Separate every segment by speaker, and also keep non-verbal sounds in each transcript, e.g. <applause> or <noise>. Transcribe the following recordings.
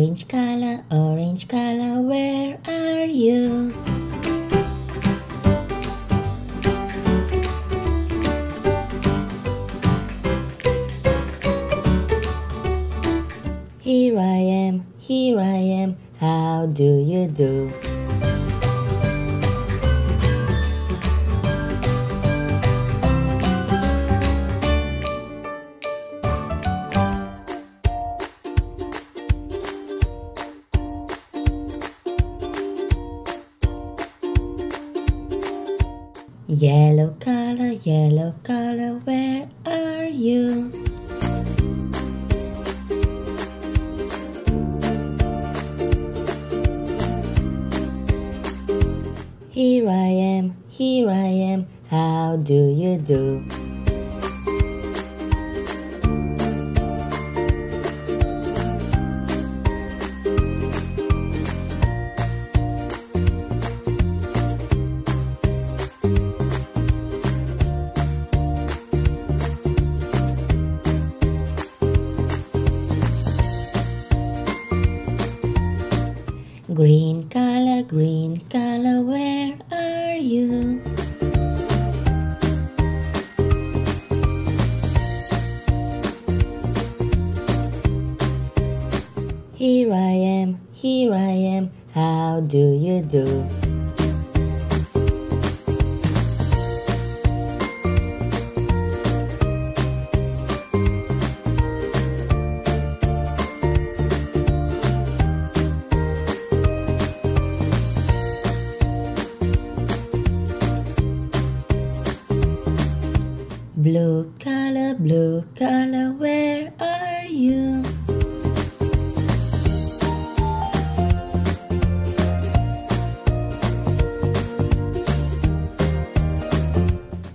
Speaker 1: dentro de casa. Yellow color, yellow color, where are you? Here I am, here I am, how do you do? do.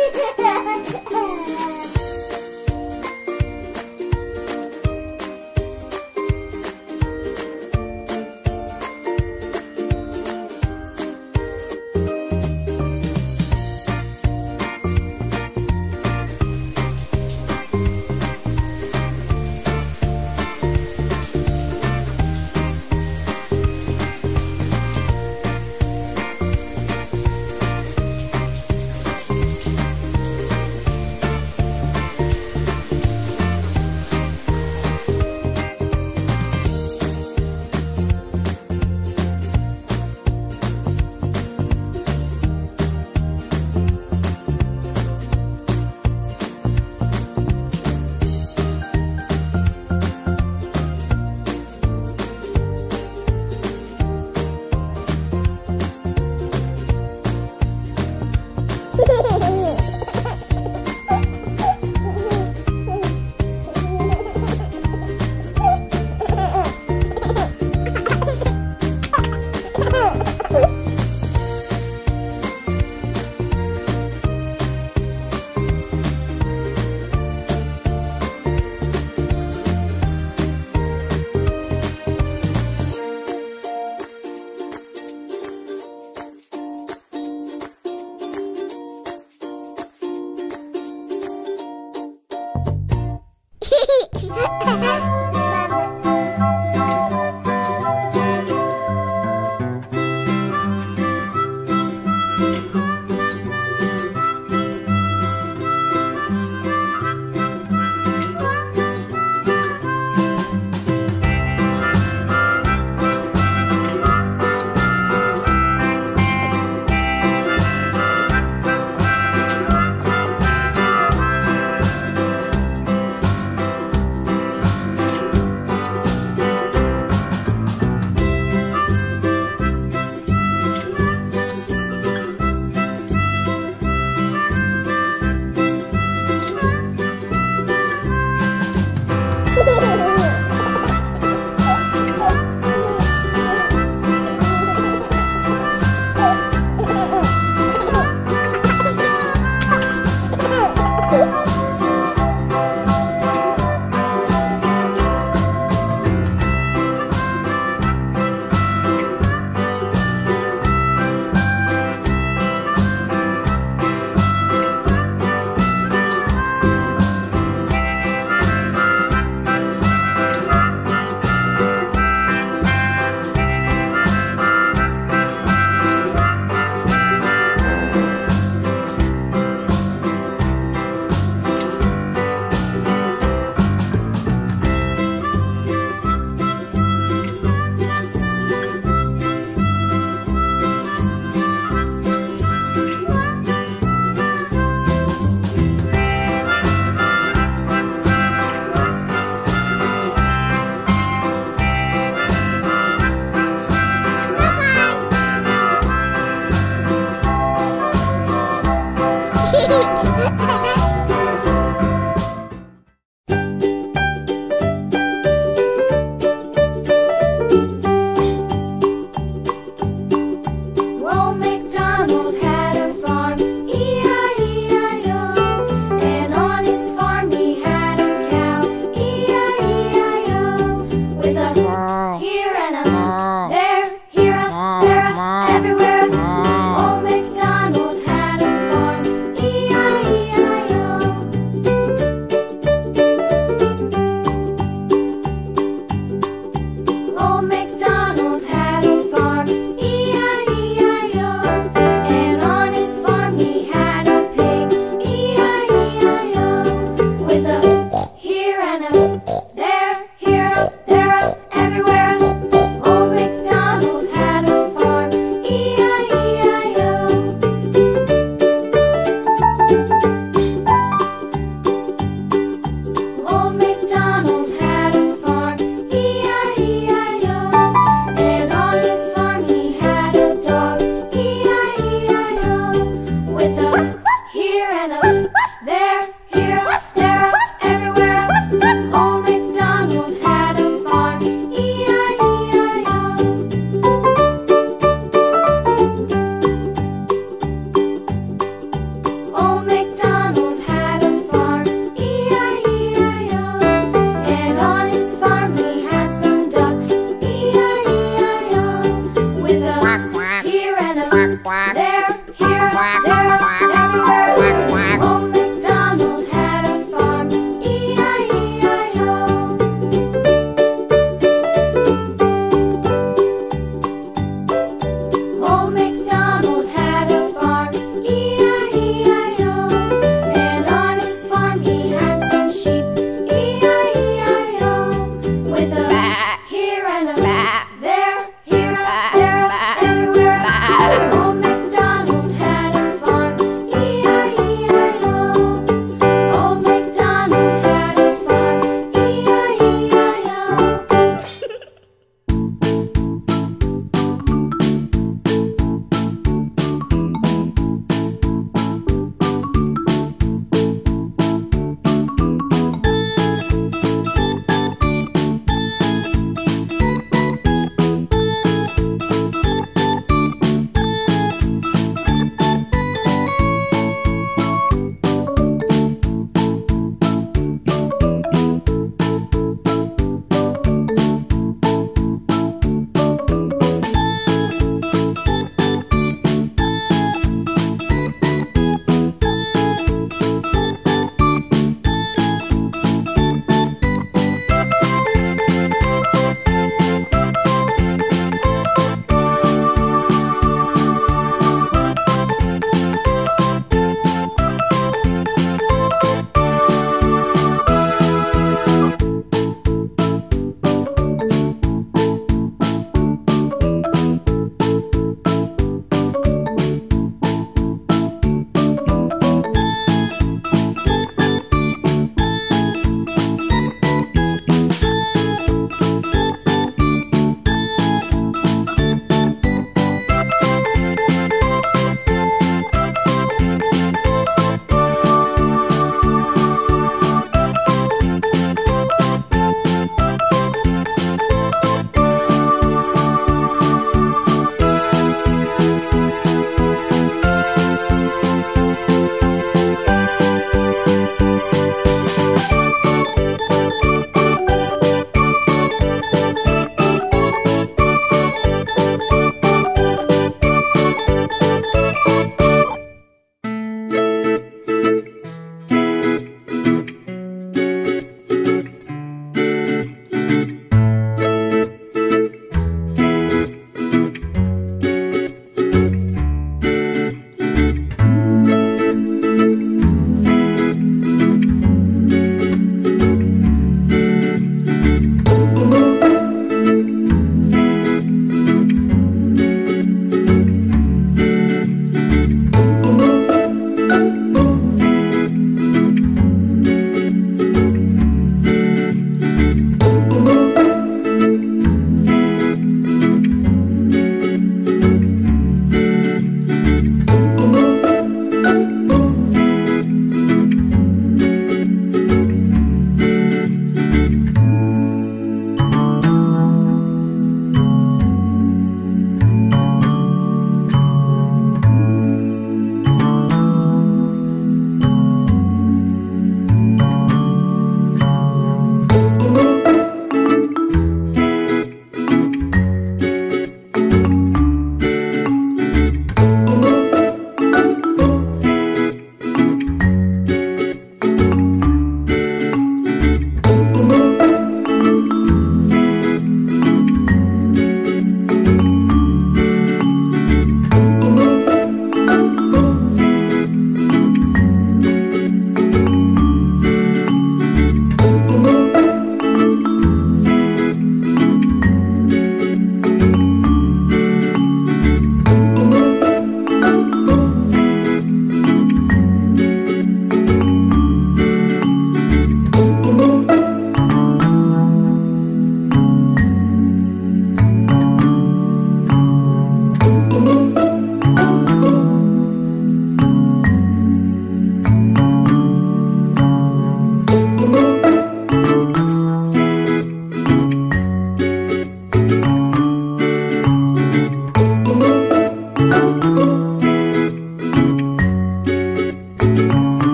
Speaker 1: Tschüss. <laughs>